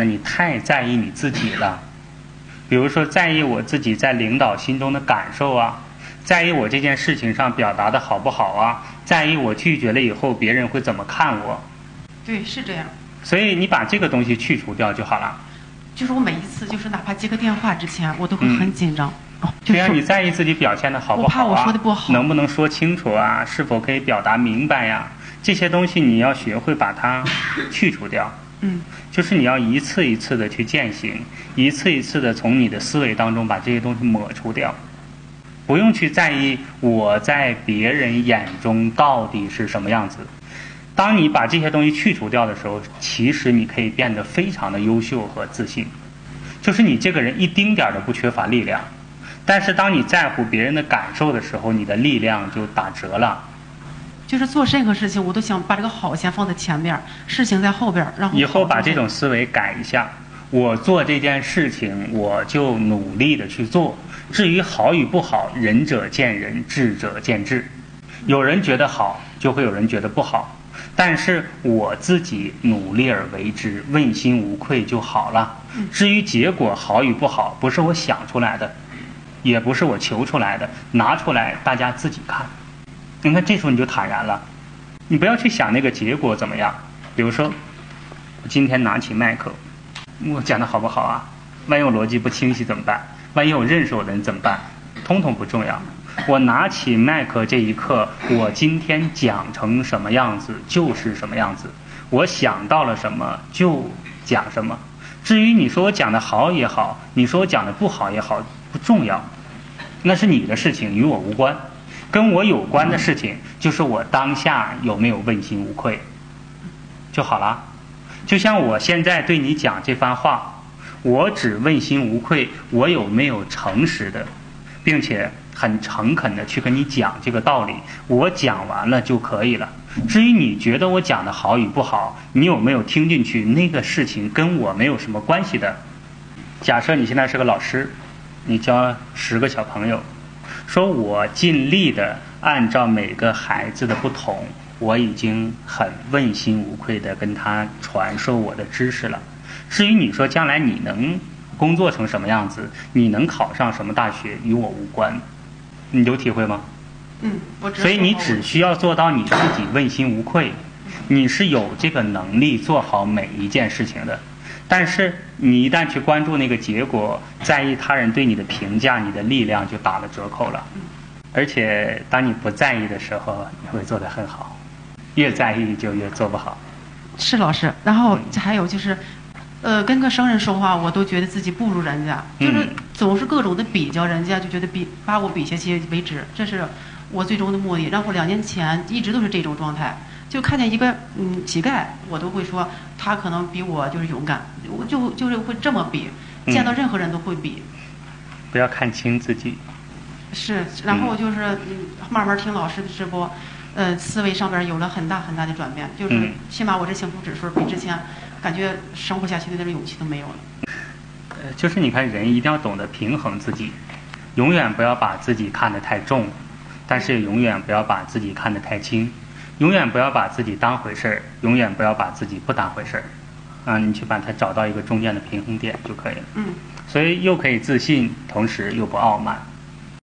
那你太在意你自己了。比如说，在意我自己在领导心中的感受啊，在意我这件事情上表达的好不好啊，在意我拒绝了以后别人会怎么看我。对，是这样。所以你把这个东西去除掉就好了。就是我每一次，就是哪怕接个电话之前，我都会很紧张。哦，对呀，你在意自己表现的好不好啊？我怕我说的不好，能不能说清楚啊？是否可以表达明白呀？这些东西你要学会把它去除掉。嗯。就是你要一次一次的去践行，一次一次的从你的思维当中把这些东西抹除掉，不用去在意我在别人眼中到底是什么样子。当你把这些东西去除掉的时候，其实你可以变得非常的优秀和自信，就是你这个人一丁点儿都不缺乏力量。但是当你在乎别人的感受的时候，你的力量就打折了。就是做任何事情，我都想把这个好先放在前面，事情在后边，然后以后把这种思维改一下。我做这件事情，我就努力的去做。至于好与不好，仁者见仁，智者见智。有人觉得好，就会有人觉得不好。但是我自己努力而为之，问心无愧就好了。至于结果好与不好，不是我想出来的，也不是我求出来的，拿出来大家自己看。你看，这时候你就坦然了，你不要去想那个结果怎么样。比如说，我今天拿起麦克，我讲的好不好啊？万一我逻辑不清晰怎么办？万一我认识我的人怎么办？通通不重要。我拿起麦克这一刻，我今天讲成什么样子就是什么样子。我想到了什么就讲什么。至于你说我讲的好也好，你说我讲的不好也好，不重要，那是你的事情，与我无关。跟我有关的事情，就是我当下有没有问心无愧，就好了。就像我现在对你讲这番话，我只问心无愧，我有没有诚实的，并且很诚恳的去跟你讲这个道理，我讲完了就可以了。至于你觉得我讲的好与不好，你有没有听进去，那个事情跟我没有什么关系的。假设你现在是个老师，你教十个小朋友。说我尽力的按照每个孩子的不同，我已经很问心无愧的跟他传授我的知识了。至于你说将来你能工作成什么样子，你能考上什么大学，与我无关。你有体会吗？嗯，我所以你只需要做到你自己问心无愧，你是有这个能力做好每一件事情的。但是你一旦去关注那个结果，在意他人对你的评价，你的力量就打了折扣了。而且当你不在意的时候，你会做得很好；越在意就越做不好。是老师，然后还有就是，呃，跟个生人说话，我都觉得自己不如人家，就是总是各种的比较，人家就觉得比把我比下去为止，这是我最终的目的。然后两年前一直都是这种状态。就看见一个嗯乞丐，我都会说他可能比我就是勇敢，我就就是会这么比，见到任何人都会比。不要看清自己。是，然后就是慢慢听老师的直播，呃，思维上边有了很大很大的转变，就是起码我这幸福指数比之前感觉生活下去的那种勇气都没有了。呃，就是你看人一定要懂得平衡自己，永远不要把自己看得太重，但是永远不要把自己看得太轻。永远不要把自己当回事儿，永远不要把自己不当回事儿，啊，你去把它找到一个中间的平衡点就可以了。嗯，所以又可以自信，同时又不傲慢。